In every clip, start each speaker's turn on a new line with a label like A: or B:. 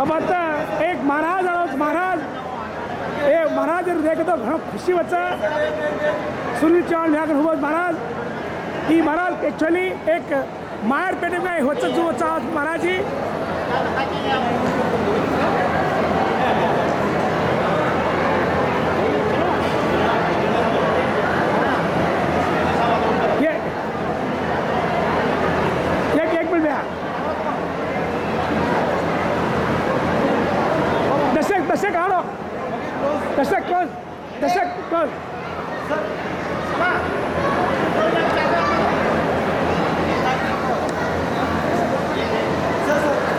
A: अब आता एक महाराज आहोत महाराज. ए महाराज देखे तो खुशी वचा सुनील चौहान व्याकर हुआ महाराज. ये महाराज एक्चुअली एक मायर पेटे में होता जो वचा महाराज दशक दशक आड़ो दशक क्लोज दशक क्लोज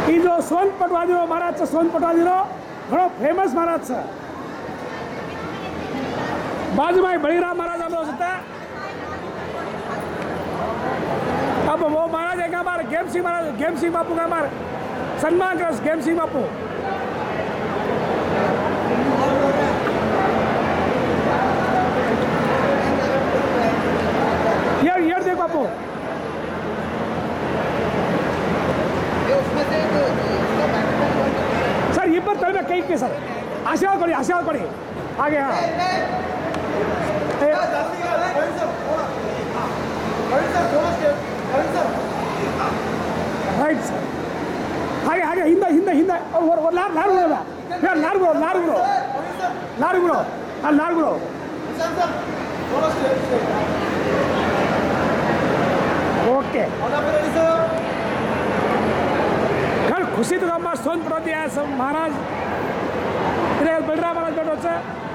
A: એ જો સોન પટવાદીનો મહારાજ છે સોન પટવાદીનો ઘણો ફેમસ મહારાજ છે બાજુમાં એક બળીરામ મહારાજ આવેલો હતા अब वो महाराज एक हमारे गेम सिंह महाराज गेम सिंह बापू का हमारे सम्मान कर गेम सिंह बापू ಐಕ್ಯ ಸರ್ ಆಶೀರ್ವಾದ ಕೊಡಿ ಆಶೀರ್ವಾದ ಕೊಡಿ ಹಾಗೆ ಹಾಂ ರೈಟ್ ಸರ್ ಹಾಗೆ ಹಾಗೆ ಹಿಂದೆ ಹಿಂದೆ ಹಿಂದೆ ಲಾರ್ ಲಾರ್ ಬಿಡೋದ ಹೇಳ ಲಾರ್ ಬಿಡೋ ಲಾರ್ ಬಿಡೋ ಲಾರ್ ಬಿಡೋ ಅಲ್ಲಿ ಲಾರ್ ಬಿಡೋ ओके घर खुशी दुर्गा सोन प्रति महाराज Yeah.